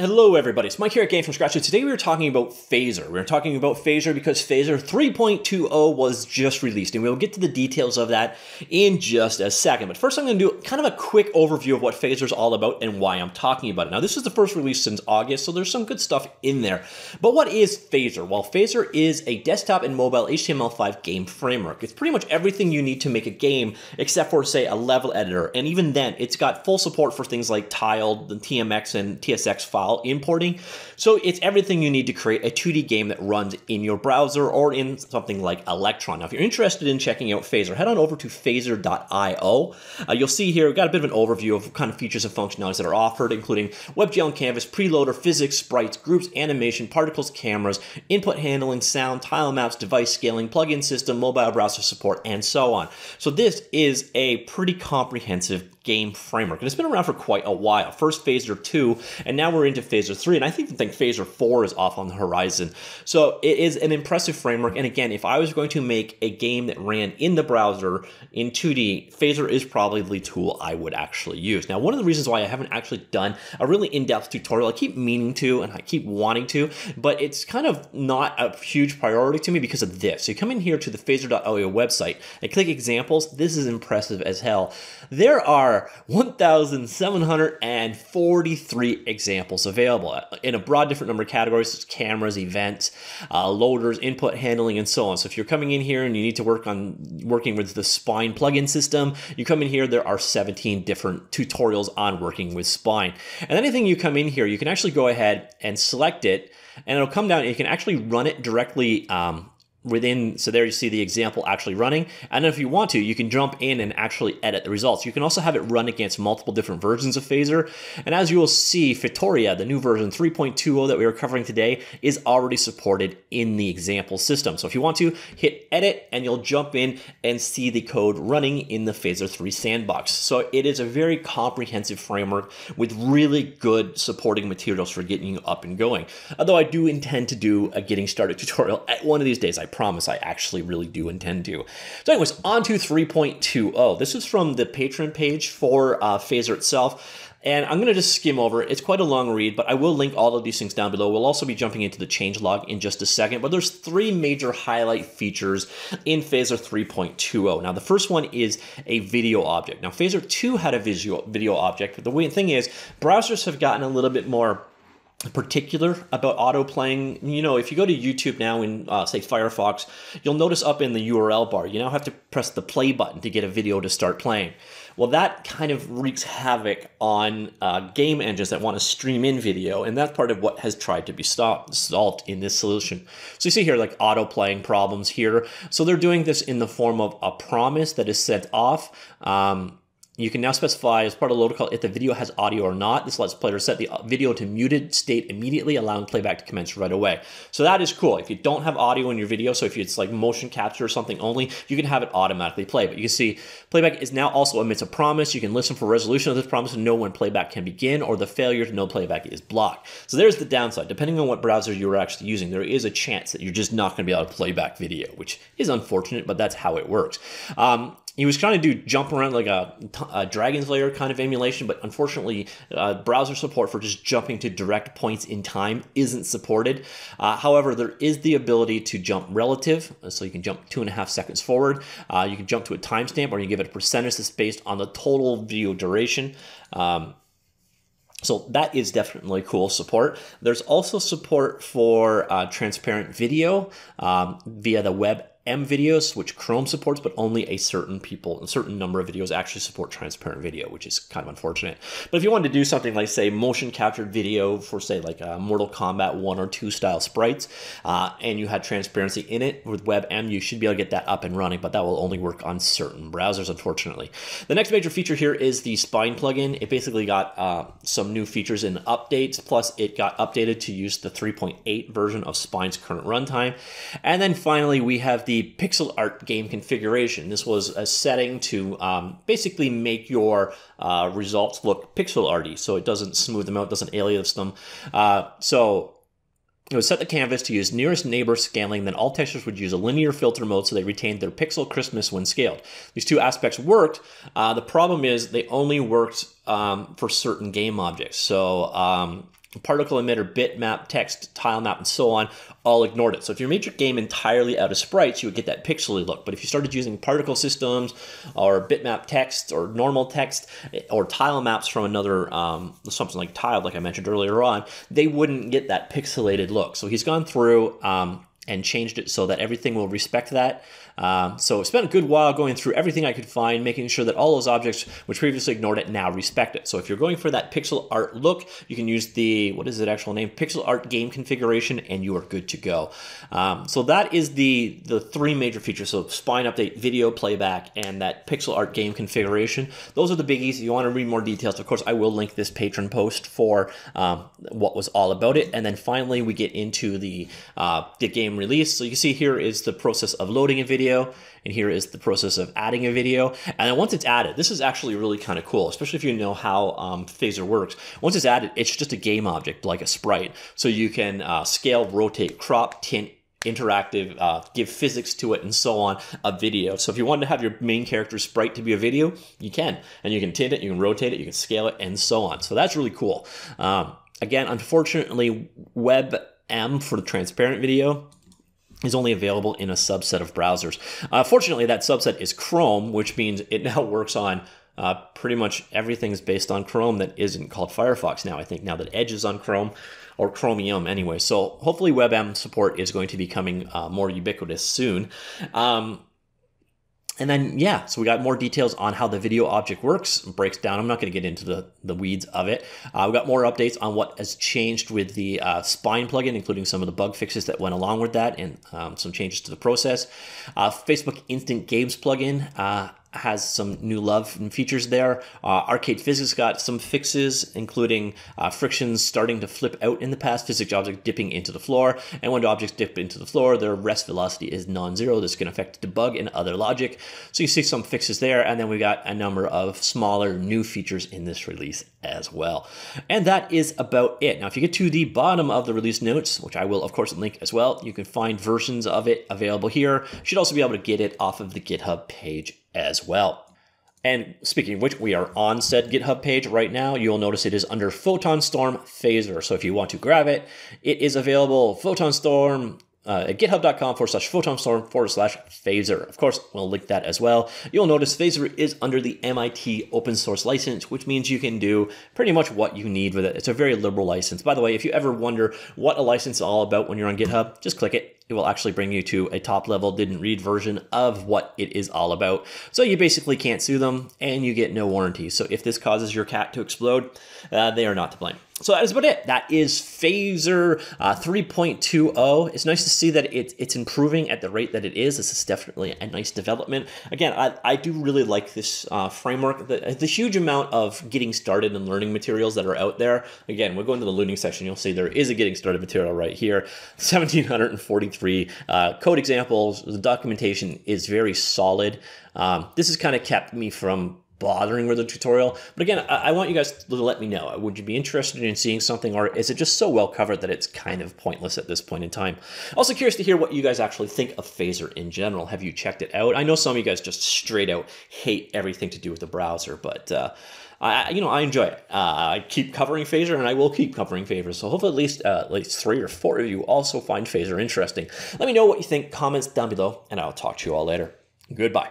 Hello everybody, it's Mike here at Game From Scratch, and today we were talking about Phaser. We are talking about Phaser because Phaser 3.20 was just released, and we'll get to the details of that in just a second. But first I'm going to do kind of a quick overview of what Phaser is all about and why I'm talking about it. Now this is the first release since August, so there's some good stuff in there. But what is Phaser? Well, Phaser is a desktop and mobile HTML5 game framework. It's pretty much everything you need to make a game, except for, say, a level editor. And even then, it's got full support for things like tiled, the TMX, and TSX file file importing. So it's everything you need to create a 2D game that runs in your browser or in something like Electron. Now, if you're interested in checking out Phaser, head on over to phaser.io. Uh, you'll see here, we've got a bit of an overview of kind of features and functionalities that are offered, including WebGL and Canvas, preloader, physics, sprites, groups, animation, particles, cameras, input handling, sound, tile maps, device scaling, plugin system, mobile browser support, and so on. So this is a pretty comprehensive game framework. And it's been around for quite a while. First Phaser 2, and now we're into Phaser 3, and I even think Phaser 4 is off on the horizon. So it is an impressive framework, and again, if I was going to make a game that ran in the browser in 2D, Phaser is probably the tool I would actually use. Now, one of the reasons why I haven't actually done a really in-depth tutorial, I keep meaning to, and I keep wanting to, but it's kind of not a huge priority to me because of this. So you come in here to the phaser.io website and click examples. This is impressive as hell. There are 1,743 examples available in a broad different number of categories, such as cameras, events, uh, loaders, input handling, and so on. So if you're coming in here and you need to work on working with the Spine plugin system, you come in here, there are 17 different tutorials on working with Spine. And anything you come in here, you can actually go ahead and select it and it'll come down and you can actually run it directly um, within, so there you see the example actually running. And if you want to, you can jump in and actually edit the results. You can also have it run against multiple different versions of Phaser. And as you will see, Fitoria, the new version 3.20 that we are covering today, is already supported in the example system. So if you want to, hit edit and you'll jump in and see the code running in the Phaser 3 sandbox. So it is a very comprehensive framework with really good supporting materials for getting you up and going. Although I do intend to do a getting started tutorial at one of these days. I promise I actually really do intend to. So anyways, on to 3.20. This is from the Patreon page for uh, Phaser itself. And I'm going to just skim over it. It's quite a long read, but I will link all of these things down below. We'll also be jumping into the changelog in just a second. But there's three major highlight features in Phaser 3.20. Now, the first one is a video object. Now, Phaser 2 had a visual video object, but the thing is browsers have gotten a little bit more particular about auto playing. You know, if you go to YouTube now in, uh, say, Firefox, you'll notice up in the URL bar, you now have to press the play button to get a video to start playing. Well, that kind of wreaks havoc on uh, game engines that want to stream in video, and that's part of what has tried to be stopped, solved in this solution. So you see here, like auto playing problems here. So they're doing this in the form of a promise that is sent off. Um, you can now specify as part of the loader call if the video has audio or not. This lets players set the video to muted state immediately, allowing playback to commence right away. So that is cool. If you don't have audio in your video, so if it's like motion capture or something only, you can have it automatically play. But you can see playback is now also emits a promise. You can listen for resolution of this promise and know when playback can begin or the failure to know playback is blocked. So there's the downside. Depending on what browser you're actually using, there is a chance that you're just not going to be able to play back video, which is unfortunate, but that's how it works. Um, he was trying to do jump around like a, a Dragon's Lair kind of emulation, but unfortunately, uh, browser support for just jumping to direct points in time isn't supported. Uh, however, there is the ability to jump relative, so you can jump two and a half seconds forward. Uh, you can jump to a timestamp, or you give it a percentage that's based on the total video duration. Um, so that is definitely cool support. There's also support for uh, transparent video um, via the web M videos, which Chrome supports, but only a certain people, a certain number of videos actually support transparent video, which is kind of unfortunate. But if you wanted to do something like, say, motion captured video for, say, like a Mortal Kombat 1 or 2 style sprites, uh, and you had transparency in it with WebM, you should be able to get that up and running, but that will only work on certain browsers, unfortunately. The next major feature here is the Spine plugin. It basically got uh, some new features and updates, plus it got updated to use the 3.8 version of Spine's current runtime. And then finally, we have the pixel art game configuration. This was a setting to um, basically make your uh, results look pixel arty, so it doesn't smooth them out, doesn't alias them. Uh, so it would set the canvas to use nearest neighbor scaling, then all textures would use a linear filter mode so they retained their pixel crispness when scaled. These two aspects worked. Uh, the problem is they only worked um, for certain game objects. So um, particle emitter, bitmap, text, tile map, and so on, all ignored it. So if you made your game entirely out of sprites, you would get that pixely look. But if you started using particle systems or bitmap text or normal text or tile maps from another, um, something like tile, like I mentioned earlier on, they wouldn't get that pixelated look. So he's gone through um, and changed it so that everything will respect that. Um, so I spent a good while going through everything I could find, making sure that all those objects which previously ignored it now respect it. So if you're going for that pixel art look, you can use the, what is the actual name? Pixel art game configuration and you are good to go. Um, so that is the, the three major features. So spine update, video playback, and that pixel art game configuration. Those are the biggies. If you want to read more details, of course, I will link this Patreon post for um, what was all about it. And then finally, we get into the, uh, the game release. So you see here is the process of loading a video video, and here is the process of adding a video. And then once it's added, this is actually really kind of cool, especially if you know how um, Phaser works. Once it's added, it's just a game object, like a sprite. So you can uh, scale, rotate, crop, tint, interactive, uh, give physics to it, and so on, a video. So if you want to have your main character sprite to be a video, you can. And you can tint it, you can rotate it, you can scale it, and so on. So that's really cool. Um, again, unfortunately, WebM for the transparent video is only available in a subset of browsers. Uh, fortunately, that subset is Chrome, which means it now works on uh, pretty much everything is based on Chrome that isn't called Firefox now. I think now that Edge is on Chrome, or Chromium anyway. So hopefully WebM support is going to be coming uh, more ubiquitous soon. Um, and then, yeah, so we got more details on how the video object works, breaks down. I'm not going to get into the, the weeds of it. Uh, we got more updates on what has changed with the uh, Spine plugin, including some of the bug fixes that went along with that and um, some changes to the process. Uh, Facebook Instant Games plugin uh, has some new love and features there. Uh, Arcade Physics got some fixes, including uh, frictions starting to flip out in the past, physics object dipping into the floor, and when objects dip into the floor, their rest velocity is non-zero. This can affect debug and other logic. So you see some fixes there, and then we got a number of smaller new features in this release as well. And that is about it. Now, if you get to the bottom of the release notes, which I will of course link as well, you can find versions of it available here. You should also be able to get it off of the GitHub page as well. And speaking of which, we are on said GitHub page right now. You'll notice it is under Photon Storm Phaser. So if you want to grab it, it is available Photon Storm uh, at github.com forward slash photonstorm forward slash phaser. Of course, we'll link that as well. You'll notice phaser is under the MIT open source license, which means you can do pretty much what you need with it. It's a very liberal license. By the way, if you ever wonder what a license is all about when you're on GitHub, just click it it will actually bring you to a top level didn't read version of what it is all about. So you basically can't sue them and you get no warranty. So if this causes your cat to explode, uh, they are not to blame. So that is about it. That is Phaser uh, 3.20. It's nice to see that it, it's improving at the rate that it is. This is definitely a nice development. Again, I, I do really like this uh, framework. The, the huge amount of getting started and learning materials that are out there. Again, we'll go into the looting section. You'll see there is a getting started material right here. 1743 uh, code examples. The documentation is very solid. Um, this has kind of kept me from bothering with the tutorial. But again, I, I, want you guys to let me know. Would you be interested in seeing something or is it just so well covered that it's kind of pointless at this point in time? Also curious to hear what you guys actually think of Phaser in general. Have you checked it out? I know some of you guys just straight out hate everything to do with the browser, but uh, I, you know, I enjoy it. Uh, I keep covering Phaser, and I will keep covering Phaser. So hopefully, at least uh, at least three or four of you also find Phaser interesting. Let me know what you think. Comments down below, and I'll talk to you all later. Goodbye.